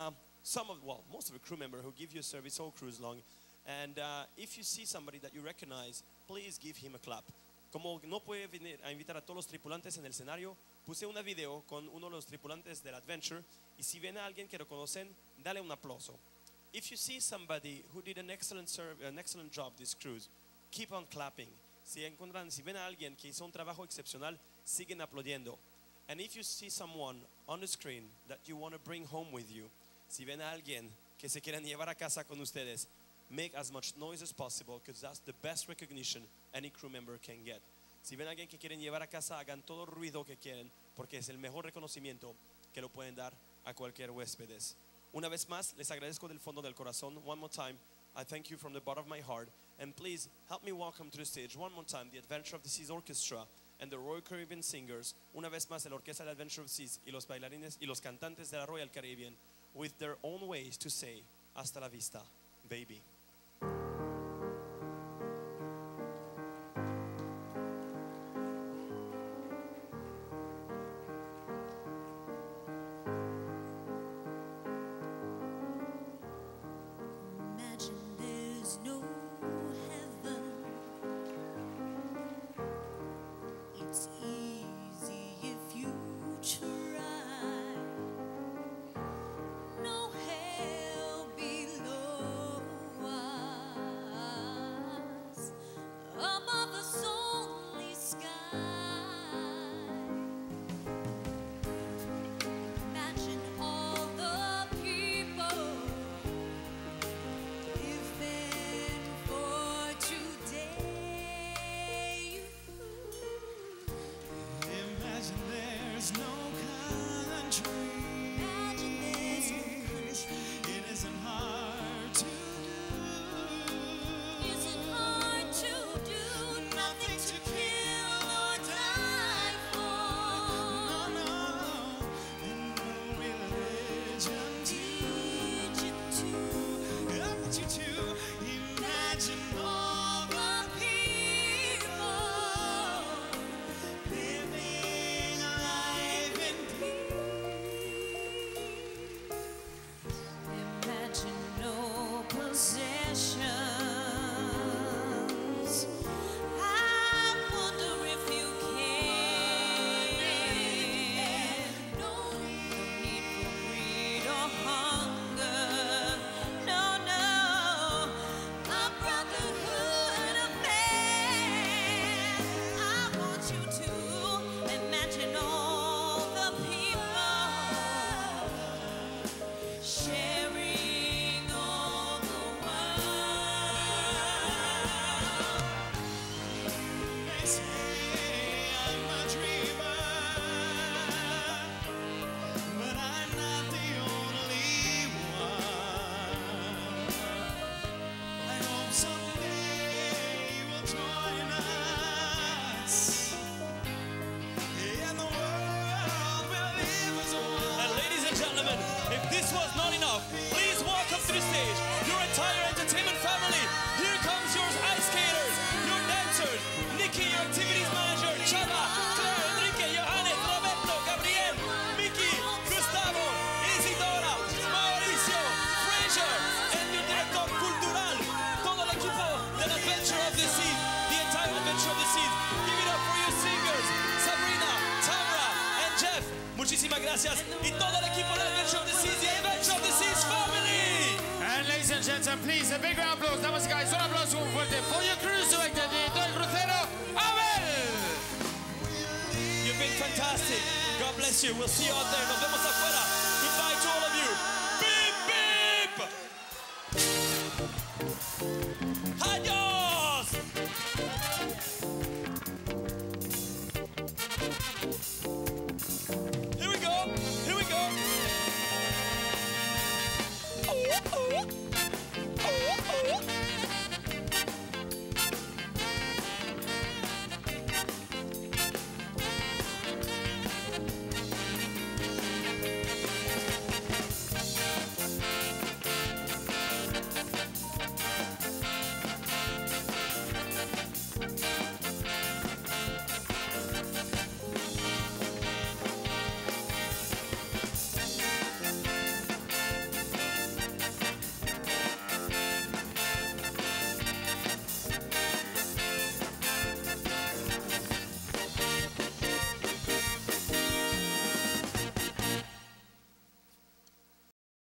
um, some of, well, most of the crew member who give you service all cruise long. And uh, if you see somebody that you recognize, please give him a clap. Como no puede venir a invitar a todos los tripulantes en el escenario, puse una video con uno de los tripulantes del Adventure y si ven a alguien que lo conocen, dale un aplauso. If you see somebody who did an excellent, serv- an excellent job this cruise, keep on clapping. Si encuentran, si ven a alguien que hizo un trabajo excepcional, siguen aplaudiendo. And if you see someone on the screen that you want to bring home with you, si ven a alguien que se quieren llevar a casa con ustedes, make as much noise as possible because that's the best recognition any crew member can get. Si ven a alguien que quieren llevar a casa, hagan todo el ruido que quieren porque es el mejor reconocimiento que lo pueden dar a cualquier huéspedes. Una vez más, les agradezco del fondo del corazón. One more time, I thank you from the bottom of my heart. And please help me welcome to the stage one more time the Adventure of the Seas Orchestra and the Royal Caribbean Singers. Una vez más, la Orquesta del Adventure of Seas y los bailarines y los cantantes de la Royal Caribbean with their own ways to say hasta la vista, baby. They Muchísimas gracias. Y todo el equipo del Adventure of the Seas, the Adventure of the Seas family. And ladies and gentlemen, please, a big round of applause, damas y caballeros, un aplauso muy fuerte for your cruise director de todo el crucero, Abel. You've been fantastic. God bless you. We'll see you out there. Nos vemos afuera.